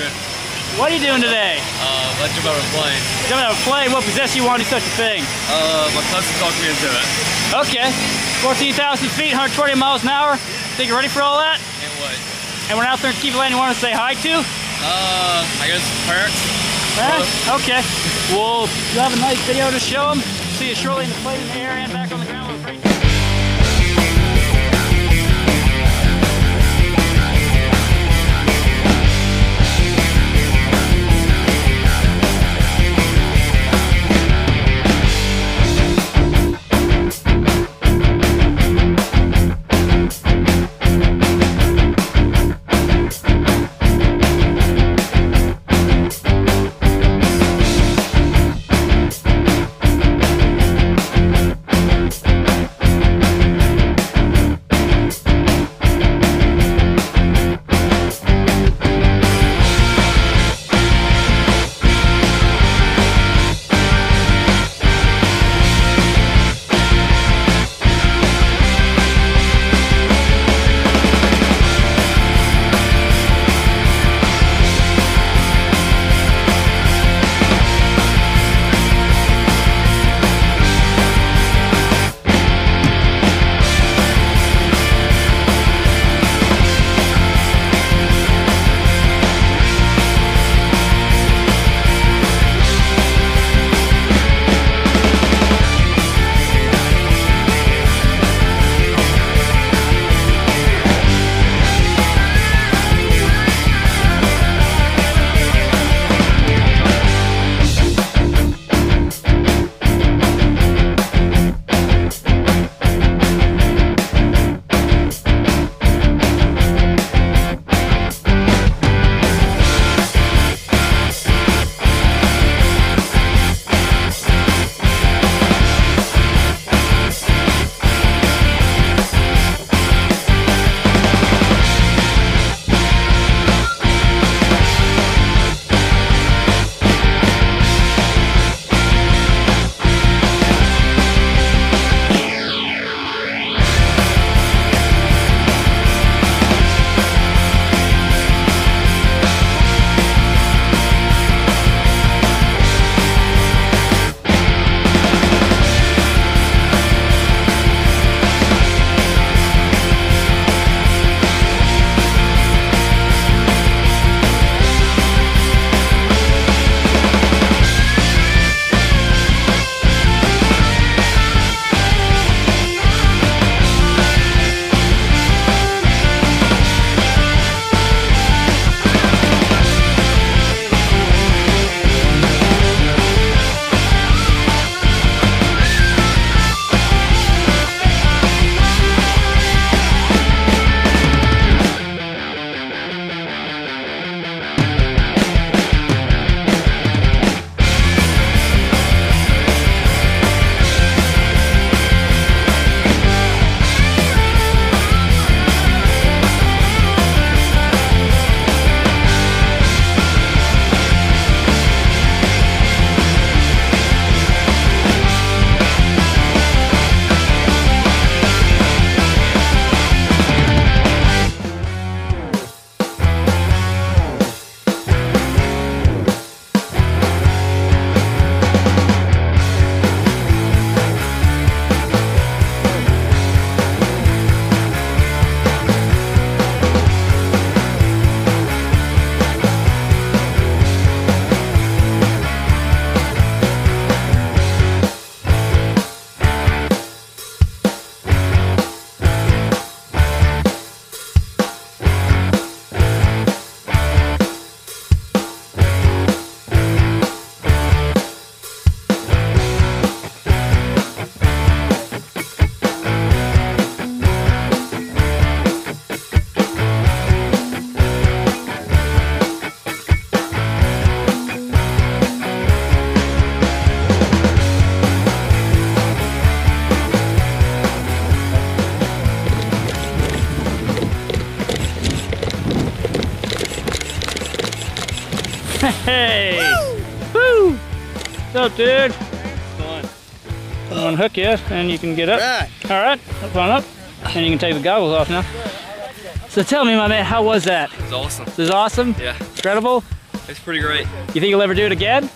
good. What are you doing today? Uh, jump out of a plane. Jumping out of a plane. What possessed you want to do such a thing? Uh, my cousin talked me into it. Okay. 14,000 feet, 120 miles an hour. Think you're ready for all that? Can't wait. And we're out there in TV land you want to say hi to? Uh, I guess parents. Huh? Okay. Well, you have a nice video to show them. See you shortly in the plane in the air and back on the ground Hey! Woo! What's up, dude? I'm gonna hook you and you can get up. Right. All right, up on up. And you can take the goggles off now. So tell me, my man, how was that? It was awesome. This is awesome? Yeah. Incredible? It's pretty great. You think you'll ever do it again?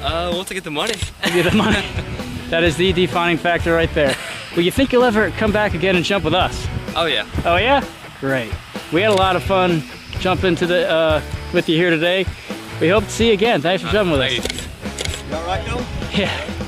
Uh, once I get the money. You the money. that is the defining factor right there. Well, you think you'll ever come back again and jump with us? Oh yeah. Oh yeah? Great. We had a lot of fun jumping to the uh, with you here today. We hope to see you again. Thanks for jumping with us. You all right, Bill? Yeah.